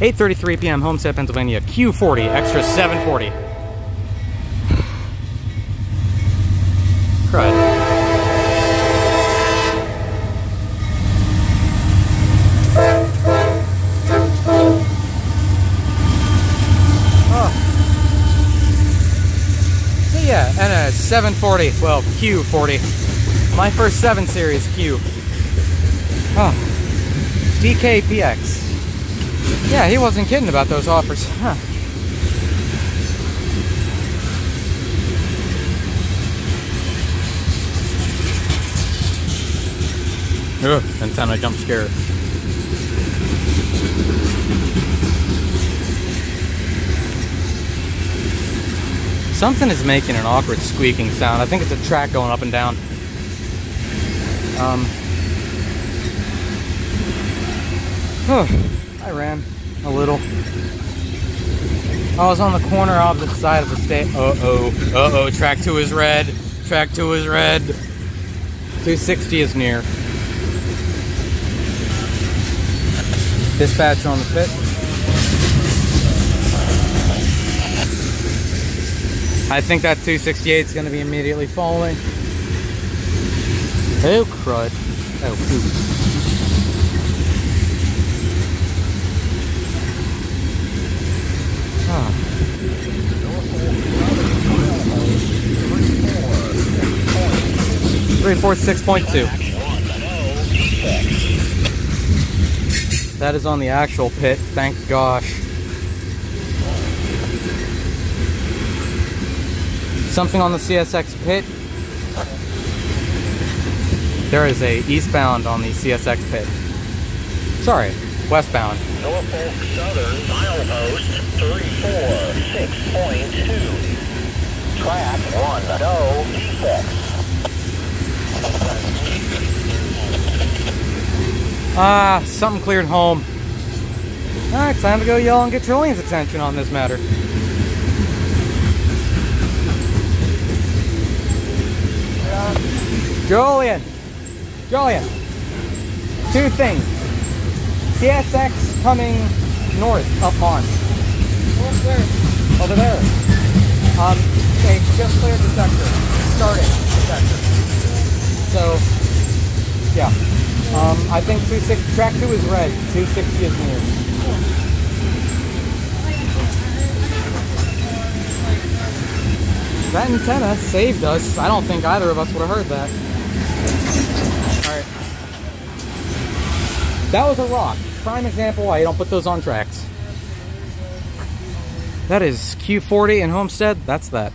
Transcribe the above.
8.33 p.m. Homestead, Pennsylvania. Q40, extra 740. Crud. Yeah, and a 740, well, Q40. My first 7 Series Q. Oh. DKPX. Yeah, he wasn't kidding about those offers. Huh. Ugh, antenna jump scare. Something is making an awkward squeaking sound. I think it's a track going up and down. Um, I ran a little. I was on the corner opposite side of the state. Uh oh. Uh oh. Track two is red. Track two is red. 260 is near. Dispatch on the pit. I think that 268 is going to be immediately following. Oh, crud. Oh, poop. Three, four, six point two. That is on the actual pit, thank gosh. Something on the CSX pit. There is a eastbound on the CSX pit. Sorry, westbound. Norfolk Southern Track 1, no defects. Ah, something cleared home. Alright, time to go yell and get Julian's attention on this matter. Julian! Julian! Two things. CSX coming north up on. Over there. Over there. Um, they just cleared the sector. Started the sector. So, yeah. Um, I think 260, track 2 is red, 260 is near. That antenna saved us. I don't think either of us would have heard that. Alright. That was a rock. Prime example why you don't put those on tracks. That is Q40 in Homestead. That's that.